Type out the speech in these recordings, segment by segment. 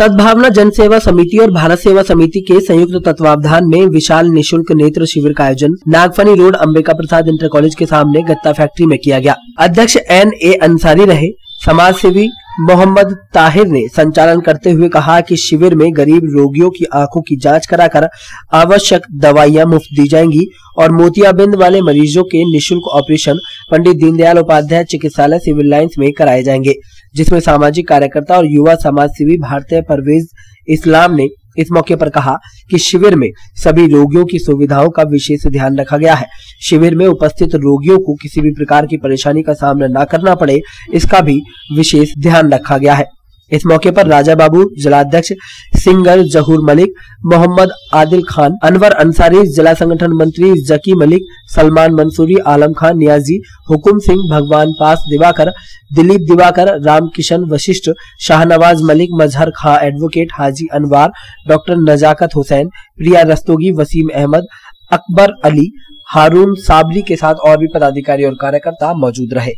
तदभावना जन सेवा समिति और भारत सेवा समिति के संयुक्त तत्वावधान में विशाल निशुल्क नेत्र शिविर का आयोजन Nagphani road Ambika Prasad inter college के सामने गत्ता फैक्ट्री में किया गया। अध्यक्ष एन ए अंसारी रहे। समाज सेवी मोहम्मद ताहिर ने संचालन करते हुए कहा कि शिविर में गरीब रोगियों की आँखों की जाँच कराकर आवश्यक दवाइयाँ मुफ़्त दी जाएँगी और मोतियाबिंद वाले मरीजों के निशुल्क ऑपरेशन पंडित दीनदयाल उपाध्याय चिकित्सालय सिविल लाइन्स में कराए जाएँगे। जिसमें सामाजिक कार्यकर्ता और युवा समाज सेवी भारतीय परवेज इस्लाम ने इस मौके पर कहा कि शिविर में सभी रोगियों की सुविधाओं का विशेष ध्यान रखा गया है। शिविर में उपस्थित रोगियों को किसी भी प्रकार की परेशानी का सामना न करना पड़े, इसका भी विशेष ध्यान रखा गया है। इस मौके पर राजा बाबू, जिलाध्यक्ष सिंगर जहूर मलिक, मोहम्मद आदिल खान, अनवर अंसारी, जिला संगठन मंत्री जकी मलिक, सलमान मंसूरी, आलम खान, नियाजी, हुकुम सिंह, भगवान पास दिवाकर, दिलीप दिवाकर राम किशन वशिष्ठ, शाहनवाज मलिक, मजहर खां एडवोकेट, हाजी अनवार, डॉक्टर नजाकत हुसैन, प्रिया रस्तोगी, वसीम अहमद, अकबर अली, हारून साबरी के साथ और भी पदाधिकारी और कार्यकर्ता मौजूद रहे।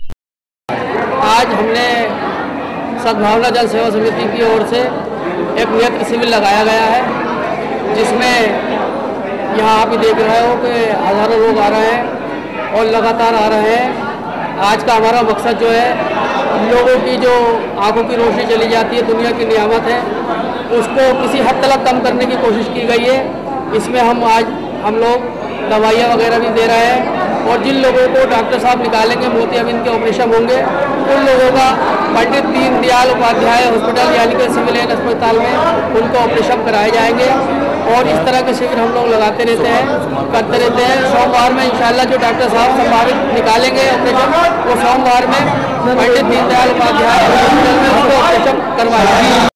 आज हमने सद्भावना जन सेवा समिति की ओर से एक नेत्र शिविर लगाया गया है, जिसमें यहाँ आप ही देख रहे हो कि हज़ारों लोग आ रहे हैं और लगातार आ रहे हैं। आज का हमारा मकसद जो है, लोगों की जो आँखों की रोशनी चली जाती है, दुनिया की नियामत है, उसको किसी हद तक कम करने की कोशिश की गई है। इसमें हम आज हम लोग दवाइयाँ वगैरह भी दे रहे हैं। और जिन लोगों को डॉक्टर साहब निकालेंगे मोतियाबिंद के ऑपरेशन होंगे, उन लोगों का पंडित दीनदयाल उपाध्याय हॉस्पिटल, यानी कि सिविल लाइन अस्पताल में उनको ऑपरेशन कराए जाएँगे। और इस तरह के शिविर हम लोग लगाते रहते हैं, करते रहते हैं। सोमवार में इंशाल्लाह जो डॉक्टर साहब संभावित निकालेंगे ऑपरेशन, वो सोमवार में पंडित दीनदयाल उपाध्याय हॉस्पिटल में उनको ऑपरेशन करवाया जाएगा।